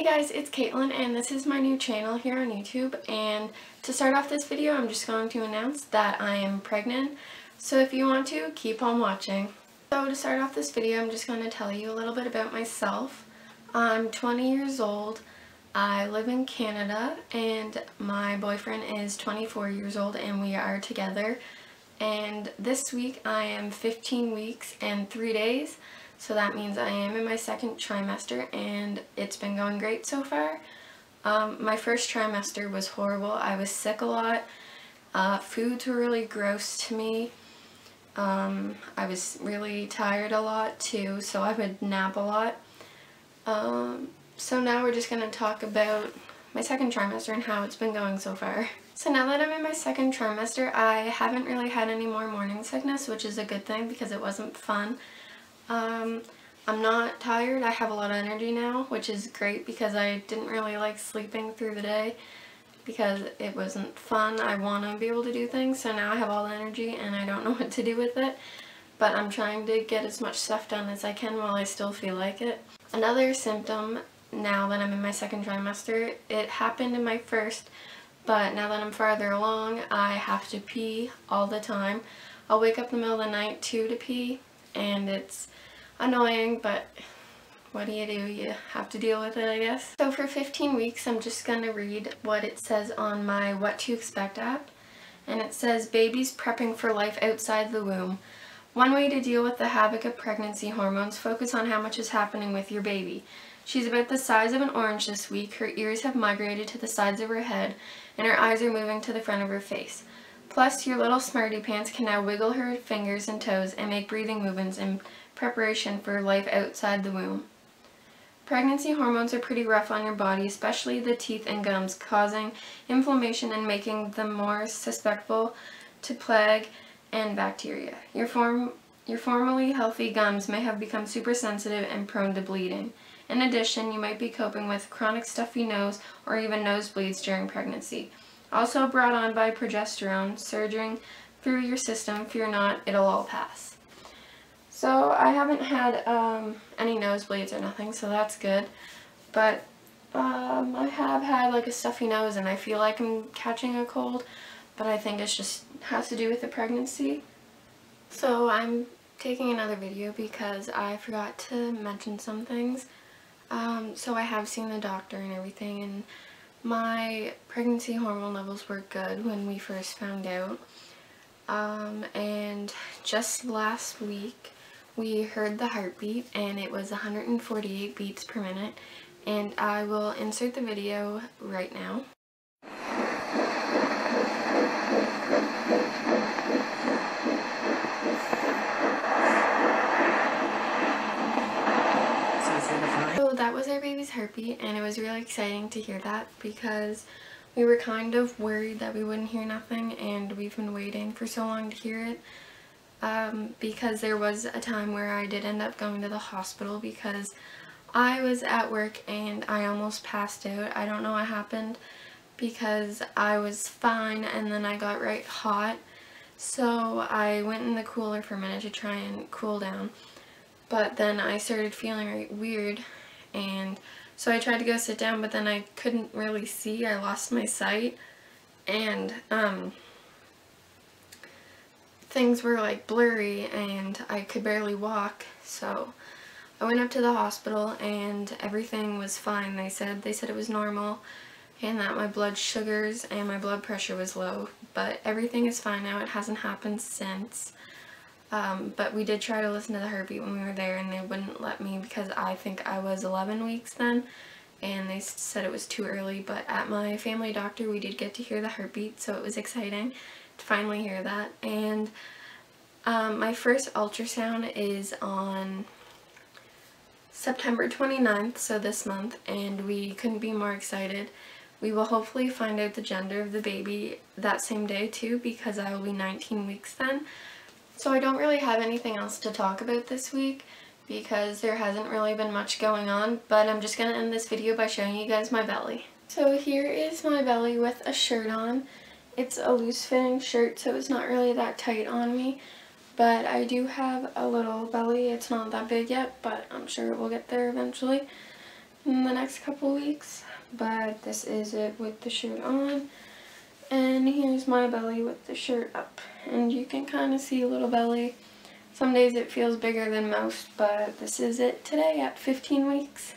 Hey guys, it's Caitlyn and this is my new channel here on YouTube. And to start off this video I'm just going to announce that I am pregnant. So if you want to, keep on watching. So to start off this video I'm just going to tell you a little bit about myself. I'm 20 years old, I live in Canada and my boyfriend is 24 years old and we are together. And this week I am 15 weeks and 3 days so that means I am in my second trimester and it's been going great so far. Um, my first trimester was horrible. I was sick a lot. Uh, foods were really gross to me. Um, I was really tired a lot too, so I would nap a lot. Um, so now we're just going to talk about my second trimester and how it's been going so far. So now that I'm in my second trimester, I haven't really had any more morning sickness, which is a good thing because it wasn't fun. Um, I'm not tired. I have a lot of energy now, which is great because I didn't really like sleeping through the day because it wasn't fun. I want to be able to do things, so now I have all the energy and I don't know what to do with it. But I'm trying to get as much stuff done as I can while I still feel like it. Another symptom now that I'm in my second trimester, it happened in my first, but now that I'm farther along, I have to pee all the time. I'll wake up in the middle of the night too to pee, and it's annoying, but what do you do? You have to deal with it, I guess. So for 15 weeks, I'm just going to read what it says on my What to Expect app. And it says, Babies prepping for life outside the womb. One way to deal with the havoc of pregnancy hormones, focus on how much is happening with your baby. She's about the size of an orange this week, her ears have migrated to the sides of her head, and her eyes are moving to the front of her face. Plus, your little smarty pants can now wiggle her fingers and toes and make breathing movements in preparation for life outside the womb. Pregnancy hormones are pretty rough on your body, especially the teeth and gums, causing inflammation and making them more susceptible to plaque and bacteria. Your, form, your formerly healthy gums may have become super sensitive and prone to bleeding. In addition, you might be coping with chronic stuffy nose or even nosebleeds during pregnancy. Also brought on by progesterone surging through your system, fear not, it'll all pass. So I haven't had um, any nosebleeds or nothing, so that's good. But um, I have had like a stuffy nose and I feel like I'm catching a cold, but I think it just has to do with the pregnancy. So I'm taking another video because I forgot to mention some things. Um, so I have seen the doctor and everything and my pregnancy hormone levels were good when we first found out. Um, and just last week we heard the heartbeat and it was 148 beats per minute and I will insert the video right now. that our and it was really exciting to hear that because we were kind of worried that we wouldn't hear nothing and we've been waiting for so long to hear it um, because there was a time where I did end up going to the hospital because I was at work and I almost passed out. I don't know what happened because I was fine and then I got right hot so I went in the cooler for a minute to try and cool down but then I started feeling right weird and so I tried to go sit down but then I couldn't really see. I lost my sight and um, things were like blurry and I could barely walk so I went up to the hospital and everything was fine they said. They said it was normal and that my blood sugars and my blood pressure was low but everything is fine now. It hasn't happened since. Um, but we did try to listen to the heartbeat when we were there and they wouldn't let me because I think I was 11 weeks then and they said it was too early. But at my family doctor we did get to hear the heartbeat so it was exciting to finally hear that. And um, my first ultrasound is on September 29th so this month and we couldn't be more excited. We will hopefully find out the gender of the baby that same day too because I will be 19 weeks then so I don't really have anything else to talk about this week because there hasn't really been much going on, but I'm just going to end this video by showing you guys my belly. So here is my belly with a shirt on. It's a loose fitting shirt so it's not really that tight on me, but I do have a little belly. It's not that big yet, but I'm sure it will get there eventually. in the next couple weeks. But this is it with the shirt on. And here's my belly with the shirt up. And you can kind of see a little belly. Some days it feels bigger than most, but this is it today at 15 weeks.